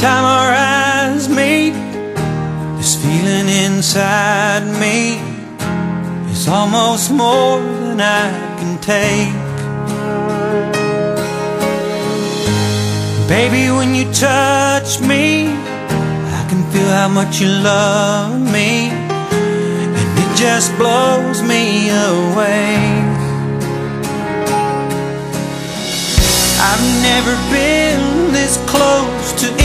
time our eyes meet, this feeling inside me is almost more than I can take. Baby, when you touch me, I can feel how much you love me, and it just blows me away. I've never been this close to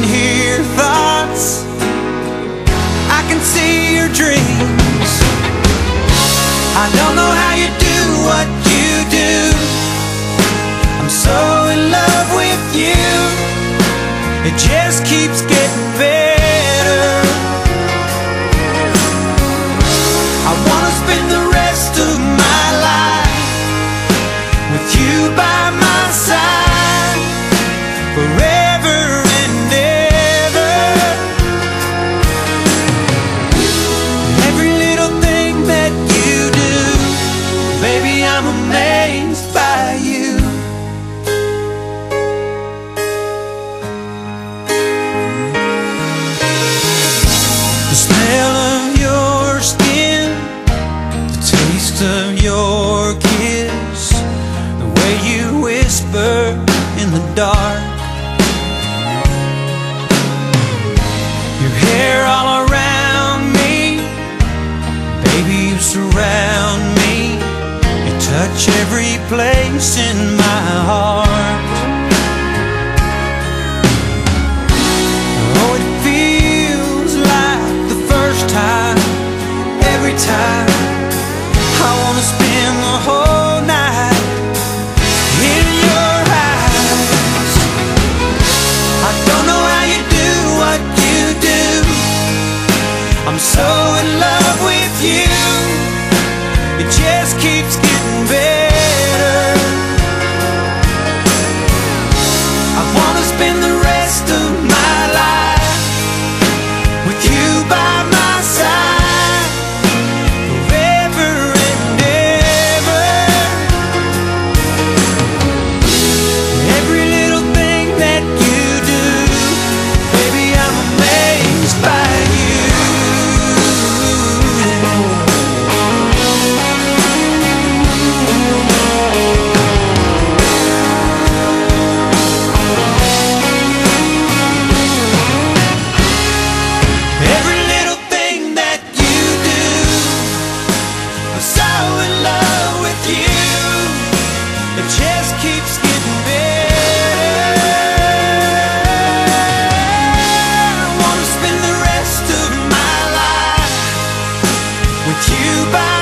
I can The smell of your skin, the taste of your kiss, the way you whisper in the dark. Your hair all around me, baby, you surround me. You touch every place in my heart. so in love with you. It just keeps getting better. I wanna spend the rest of with you by